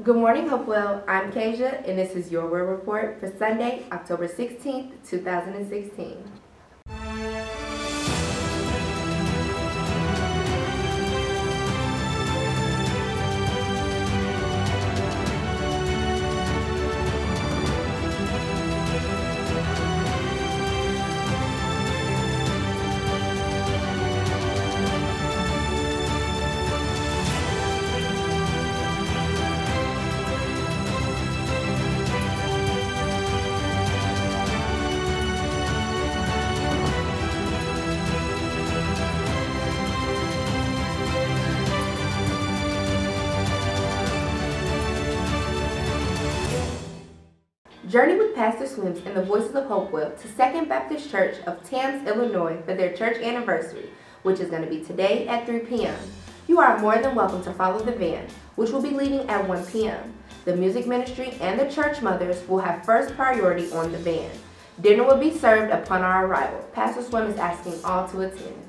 Good morning, Hopewell. I'm Kasia, and this is your Well Report for Sunday, October 16th, 2016. Journey with Pastor Swims and the Voices of Hopewell to Second Baptist Church of Tamms, Illinois for their church anniversary, which is going to be today at 3 p.m. You are more than welcome to follow the van, which will be leaving at 1 p.m. The music ministry and the church mothers will have first priority on the van. Dinner will be served upon our arrival. Pastor Swim is asking all to attend.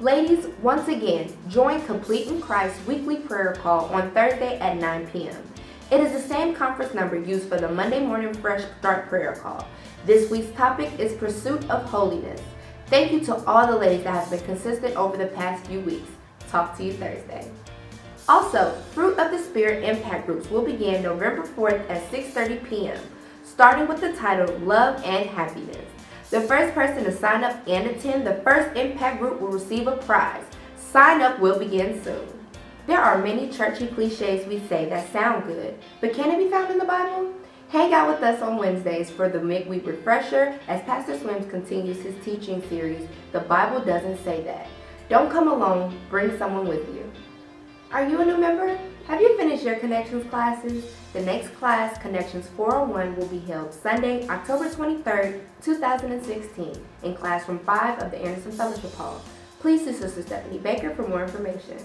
Ladies, once again, join Complete in Christ weekly prayer call on Thursday at 9 p.m. It is the same conference number used for the Monday morning fresh start prayer call. This week's topic is pursuit of holiness. Thank you to all the ladies that have been consistent over the past few weeks. Talk to you Thursday. Also, Fruit of the Spirit impact groups will begin November 4th at 6:30 p.m., starting with the title Love and Happiness. The first person to sign up and attend the first impact group will receive a prize. Sign up will begin soon. There are many churchy cliches we say that sound good, but can it be found in the Bible? Hang out with us on Wednesdays for the midweek refresher as Pastor Swims continues his teaching series, The Bible Doesn't Say That. Don't come alone, bring someone with you. Are you a new member? Have you finished your Connections classes? The next class, Connections 401, will be held Sunday, October 23rd, 2016, in classroom 5 of the Anderson Fellowship Hall. Please see Sister Stephanie Baker for more information.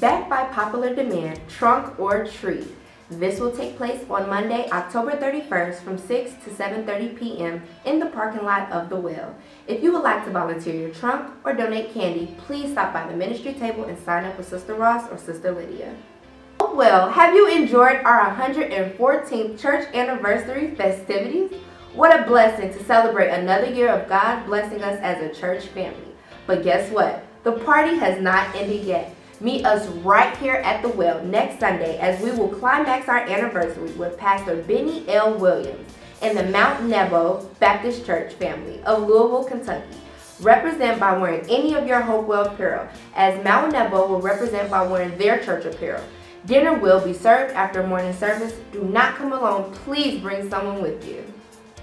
Backed by popular demand, Trunk or Treat. This will take place on Monday, October 31st from 6 to 7.30 p.m. in the parking lot of The Well. If you would like to volunteer your trunk or donate candy, please stop by the ministry table and sign up with Sister Ross or Sister Lydia. Oh, well, have you enjoyed our 114th church anniversary festivities? What a blessing to celebrate another year of God blessing us as a church family. But guess what? The party has not ended yet. Meet us right here at the well next Sunday as we will climax our anniversary with Pastor Benny L. Williams and the Mount Nebo Baptist Church family of Louisville, Kentucky. Represent by wearing any of your Hopewell apparel, as Mount Nebo will represent by wearing their church apparel. Dinner will be served after morning service. Do not come alone. Please bring someone with you.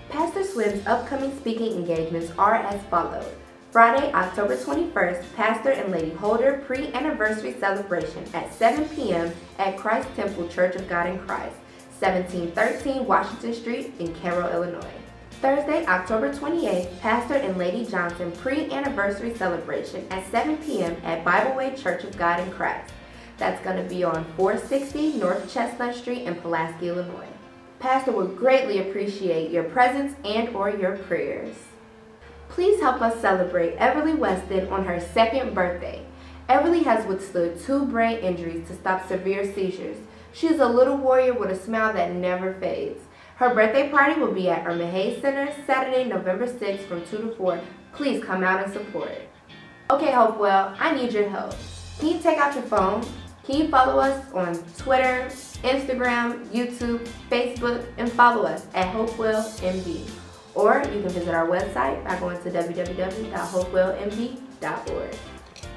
Pastor Swim's upcoming speaking engagements are as follows. Friday, October 21st, Pastor and Lady Holder pre-anniversary celebration at 7 p.m. at Christ Temple Church of God in Christ, 1713 Washington Street in Cairo, Illinois. Thursday, October 28th, Pastor and Lady Johnson pre-anniversary celebration at 7 p.m. at Bible Way Church of God in Christ. That's going to be on 460 North Chestnut Street in Pulaski, Illinois. Pastor would greatly appreciate your presence and or your prayers. Please help us celebrate Everly Weston on her second birthday. Everly has withstood two brain injuries to stop severe seizures. She is a little warrior with a smile that never fades. Her birthday party will be at Eurma Hayes Center Saturday, November 6th from 2 to 4. Please come out and support. Okay, Hopewell, I need your help. Can you take out your phone? Can you follow us on Twitter, Instagram, YouTube, Facebook, and follow us at HopewellMB. Or you can visit our website by going to www.hopewellmb.org.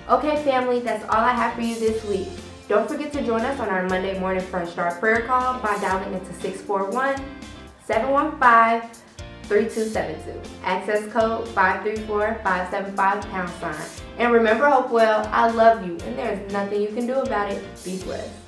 Okay, family, that's all I have for you this week. Don't forget to join us on our Monday morning Fresh Start prayer call by dialing into 641 715 3272. Access code 534-575 pound sign. And remember, Hopewell, I love you, and there's nothing you can do about it. Be blessed.